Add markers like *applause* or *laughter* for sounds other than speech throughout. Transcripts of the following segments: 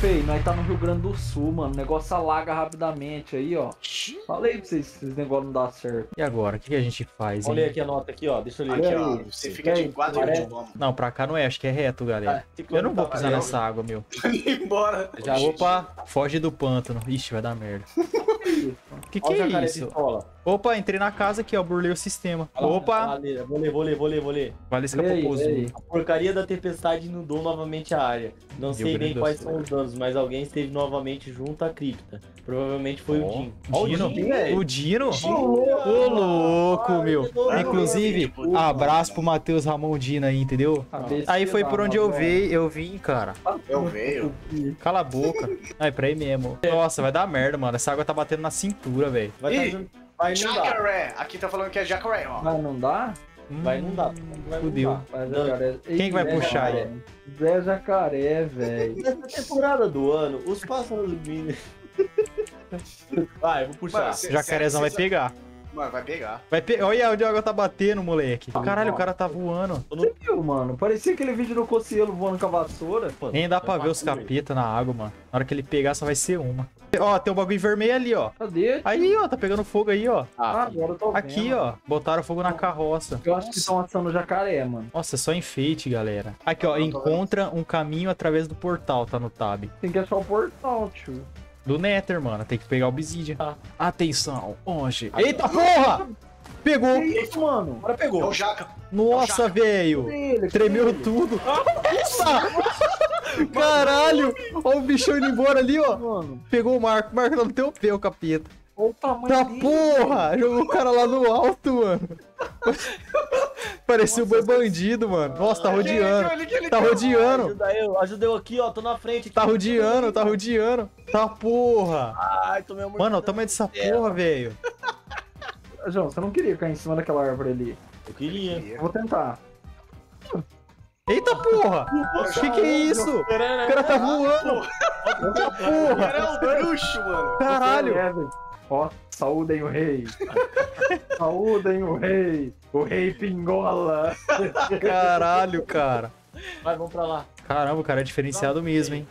Fei, nós tá no Rio Grande do Sul, mano. O negócio alaga rapidamente aí, ó. Falei pra vocês que esse negócio não dá certo. E agora? O que, que a gente faz, Olha hein? aqui a nota aqui, ó. Deixa eu ler. Aqui, aí? ó. Você fica de quatro de bomba. Não, pra cá não é, acho que é reto, galera. Ah, Eu não vou tá pisar nessa água, meu. *laughs* Embora. Já Opa, foge do pântano. Ixi, vai dar merda. *laughs* Que que o é isso? Opa, entrei na casa aqui, ó, burlei o sistema. Lá, Opa, lá, Vou ler, vou ler, vou ler, vou ler. vale aí. A porcaria da tempestade inundou novamente a área. Não sei bem quais são os danos, mas alguém esteve novamente junto à cripta. Provavelmente foi Ó, o Jim. o Dino? o Dino? Ô, Ô, louco, Ai, meu. louco. Inclusive, abraço pro Matheus Ramon Dino aí, entendeu? Cabeça Aí foi por onde eu vi, eu vim, cara. Eu veio. Cala a boca. Aí, pra aí mesmo. Nossa, vai dar merda, mano. Essa água tá batendo na cintura, velho. Vai, tá vai. Jacaré. Aqui tá falando que é jacaré, ó. Mas não dá? Vai não dá. Vai não Fudeu. dá. Não. jacaré... Quem que vai Zé puxar Jacaré. Zé Jacaré, velho. Nessa temporada do ano, os pássaros mini. *laughs* Vai, vou puxar. Mano, cê- Jacarezão vai cê- pegar. Mano, vai pegar. Vai pe... Olha onde a água tá batendo, moleque. Caralho, o cara tá voando. Você viu, mano? Parecia aquele vídeo do Cocielo voando com a vassoura. Nem dá pra ver os capeta na água, mano. Na hora que ele pegar, só vai ser uma. Ó, tem um bagulho vermelho ali, ó. Cadê? Aí, ó, tá pegando fogo aí, ó. Ah, Ah, agora eu tô vendo. Aqui, ó. Botaram fogo na carroça. Eu acho que estão assando jacaré, mano. Nossa, é só enfeite, galera. Aqui, ó. Encontra um caminho através do portal, tá no tab. Tem que achar o portal, tio. Do Nether, mano. Tem que pegar o Obsidian. Tá. Atenção, onde? Eita porra! Pegou! Que isso, mano? agora É pegou. o jaca. Nossa, velho! Ele, Tremeu ele. tudo. Nossa! Caralho! Olha o bichão indo embora ali, ó. Mano, Pegou o Marco. O Marco tá no teu pé, o capeta. olha o tamanho Tá dele. porra! Jogou o cara lá no alto, mano. *laughs* Parecia um boi bandido, mano. Nossa, tá rodeando. Tá rodeando. Ajuda eu, ajuda eu aqui, ó. Tô na frente. Tá rodeando, tá rodeando. Tá porra. Ai, tomei uma Mano, olha o tamanho dessa porra, velho. João, você não queria cair em cima daquela árvore ali. Eu queria. Eu vou tentar. Eita porra! Que que é isso? O cara tá voando. Eita porra! O bruxo, mano. Caralho! É. Ó, saúdem o rei. *laughs* saúdem o rei. O rei pingola. Caralho, cara. Vai, vamos pra lá. Caramba, o cara é diferenciado mesmo, hein?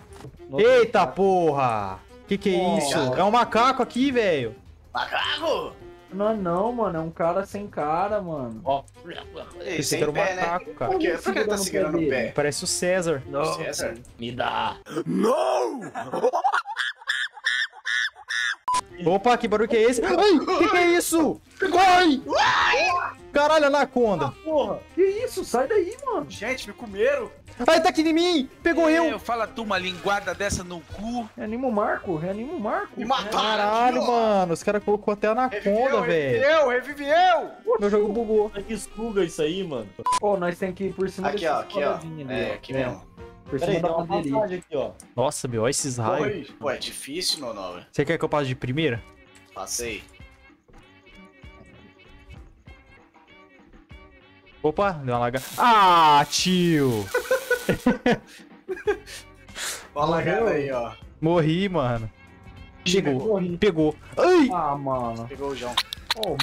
Eita porra! Que que é isso? É um macaco aqui, velho. Macaco! Não é não, mano. É um cara sem cara, mano. Ó. Esse era um pé, né? macaco, cara. Por quê? Por que ele tá segurando o pé? Parece o César. César? Me dá. *laughs* Opa, que barulho que é esse? Ai, que que é isso? Ai! Caralho, anaconda. Porra. Que isso? Sai daí, mano. Gente, me comeram. Ai, tá aqui em mim. Pegou eu. Eu fala tu uma linguada dessa no cu. Reanima o Marco. Reanima o Marco. Me mataram. Caralho, aqui, mano. Os caras colocou até anaconda, velho. Reviveu, reviveu. Meu jogo bugou. Que suga isso aí, mano. Ó, nós tem que ir por cima Aqui, ó, aqui, ó. É, aqui mesmo. Por Pera aí, cima dá da uma passagem aqui, ó. Nossa, meu, olha esses raios. Pô, é difícil, meu nome. Você quer que eu passe de primeira? Passei. Opa, deu uma laga. Ah, tio! Ó a lagada aí, ó. Morri, mano. Chegou, Morri. pegou. Ai! Ah, mano. Pegou o João.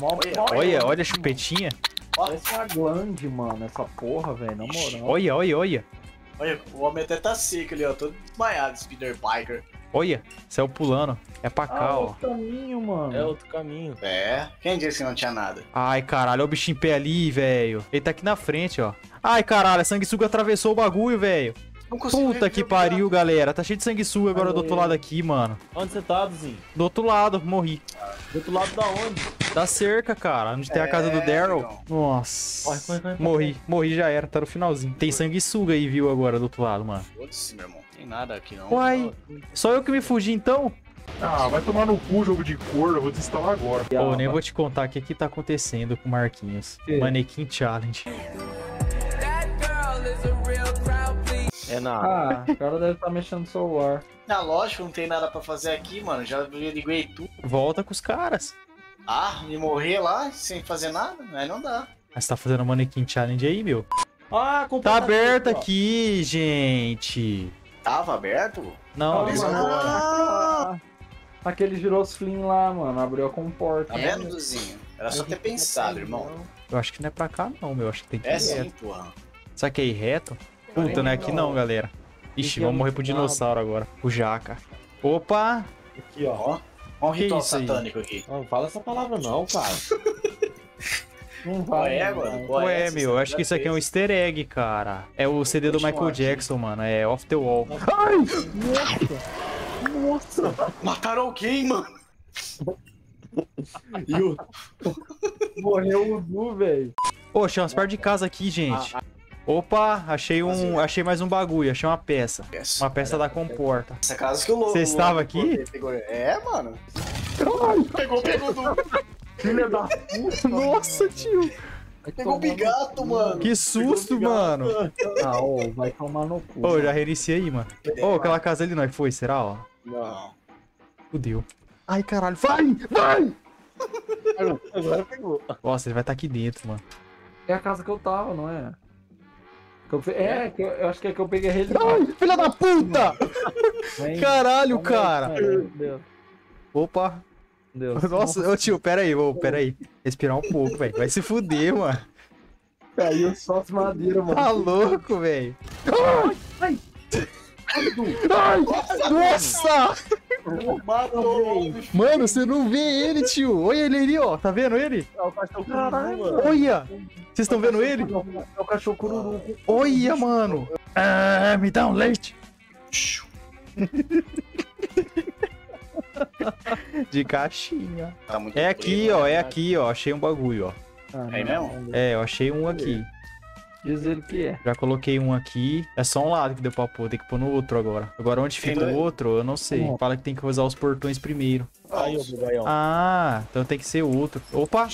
Mó, Olha, Olha, olha a chupetinha. Parece uma glande, mano. Essa porra, velho. Na moral. Olha, olha, olha. Olha, o homem até tá seco ali, ó. Todo desmaiado, Speeder Biker. Olha, saiu pulando. É pra cá, Ah, ó. o caminho, mano. É outro caminho. É. Quem disse que não tinha nada? Ai, caralho, olha o bichinho em pé ali, velho. Ele tá aqui na frente, ó. Ai, caralho, a sanguessuga atravessou o bagulho, velho. Puta que pariu, galera. Tá cheio de sanguessuga agora do outro lado aqui, mano. Onde você tá, Duzinho? Do outro lado, morri. Do outro lado da onde? Da cerca, cara. Onde tem a casa do É, Daryl. legal. Nossa. Corre, corre, corre, Morri, morri já era, tá no finalzinho. Tem sanguessuga aí, viu, agora do outro lado, mano. Foda-se, meu irmão. Tem nada aqui, não. Uai, só eu que me fugi então? Ah, vai tomar no cu jogo de cor, eu vou desinstalar agora. Pô, nem vou te contar o que que tá acontecendo com o Marquinhos. Que? Manequim Challenge. É nada. Ah, o cara deve estar mexendo no celular. Na lógica, não tem nada pra fazer aqui, mano. Já liguei tudo. Volta com os caras. Ah, e morrer lá sem fazer nada? Aí não dá. Mas tá fazendo Manequim Challenge aí, meu? Ah, Tá completamente, aberto ó. aqui, gente. Tava aberto? Não, Ah, mano. agora. Ah, Aquele girosflim lá, mano. Abriu a comporta. Tá vendo, Duzinho? Era só ter pensado, irmão. eu acho que não é pra cá não, meu. Eu acho que tem que ir É sim, reto. porra. Será que é ir reto? Puta, não é aqui não, galera. Ixi, é vamos morrer pro dinossauro agora. O jaca. Opa! Aqui, ó. Ó, um ritual satânico aqui. Não fala essa palavra não, cara. *laughs* Não vai, é, não mano? Qual é Ué, essa? meu, eu acho que isso aqui é um easter egg, cara. É o CD do Michael. Jackson, mano. É Off the Wall. Mataram alguém, mano. *laughs* E o... Morreu o Du, velho. Ô, achei umas partes de casa aqui, gente. Opa, achei um. Achei mais um bagulho, achei uma peça. Uma peça da comporta. essa casa que o louco. Você estava aqui? Pegou... É, mano. Pegou, pegou do. Filha da puta. Nossa, tio! Pegou o bigato, mano. Que susto, mano! Ah, ô, vai tomar no cu. Ô, já reiniciei mano. Ô, aquela casa ali nós foi, será, ó? Não. Fudeu. Ai, caralho, vai! Vai! Agora pegou. Nossa, ele vai estar aqui dentro, mano. É a casa que eu tava, não é? Que eu pe- É, que eu, eu acho que é que eu peguei ele. Ai, filha da puta! Vem. Caralho, cara! Opa! Deus. Nossa, ô tio, pera aí, ô, pera aí. Respirar um pouco, velho. Vai se fuder, mano. Caiu só as madeiras, mano. Tá louco, velho. Ai! Nossa! Matou. Mano, você não vê ele, tio. Olha ele ali, ó. Tá vendo ele? É o cachorro Caralho. mano. Olha! Vocês estão vendo ele? É o cachorro cururuco. Olha, mano. Ah, me dá um leite. *laughs* De caixinha. Tá muito É aqui, ó. mano. É aqui, ó. Achei um bagulho, ó. Ah, É mesmo? É, eu achei um aqui. Diz ele que é. Já coloquei um aqui. É só um lado que deu pra pôr. Tem que pôr no outro agora. Agora onde Tem fica o outro, eu não sei. Como? Fala que tem que usar os portões primeiro. Aí, ó. Ah, então tem que ser outro. Opa!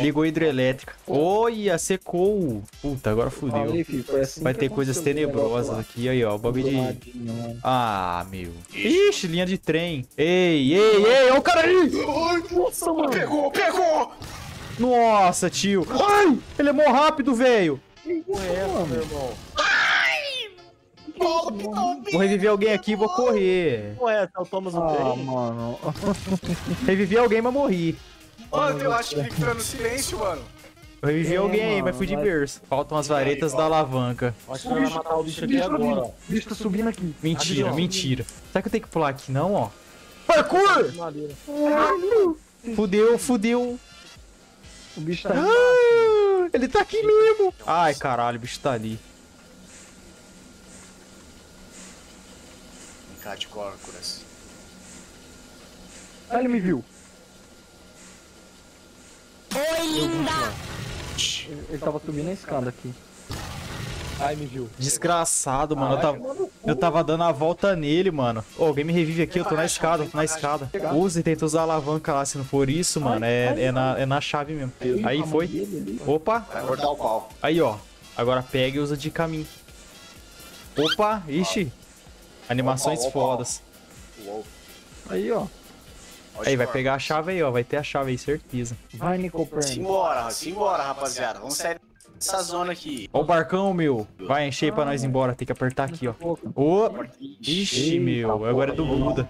Ligou a hidrelétrica. Olha, secou. Puta, agora fudeu. Falei, filho, assim Vai ter coisas negócio tenebrosas aqui. Aí, ó. O bagulho de. Mano. Ah, meu. Ixi, linha de trem. Ei, ei, ei, olha o cara aí! Nossa, mano. Pegou, pegou! Nossa, tio. Ai, ele é mó rápido, velho. Conhece, meu irmão. Vou reviver alguém aqui e vou correr. Conhece, é o Thomas Ah, Udrey. mano. *laughs* Revivi alguém, mas morri. Mano, eu acho que fica no silêncio, mano. Eu revivi É, alguém aí, mano, mas fui de vai- berço. Faltam as varetas da alavanca. Acho que vai matar o bicho aqui agora, ó. O bicho tá subindo aqui. Mentira, Aqui, mentira. Será que eu tenho que pular aqui não, ó? Parkour! Fudeu, fudeu. O bicho tá aí. Ah, ele tá aqui mesmo. Ai, caralho, o bicho tá ali. Vem cá de córcoras. Ah, ele me viu. Ele tava subindo a escada aqui. Ai, me viu. Desgraçado, mano. Eu tava, eu tava dando a volta nele, mano. Ô, alguém me revive aqui, eu tô na escada, tô na escada. Use e tenta usar a alavanca lá, se não for isso, mano. É, é, na, é na chave mesmo. Aí foi. Opa, Vai cortar o pau. aí ó. Agora pega e usa de caminho. Opa, ixi. Animações Opa, opa. fodas. Uou. Aí, ó. Aí, vai pegar a chave aí, ó. Vai ter a chave aí, certeza. Vai, Nico. Simbora, simbora, rapaziada. Vamos sair dessa zona aqui. Ó o barcão, meu. Vai encher aí pra nós ir embora. Tem que apertar aqui, ó. Ô, ixi, meu. Agora é do Buda.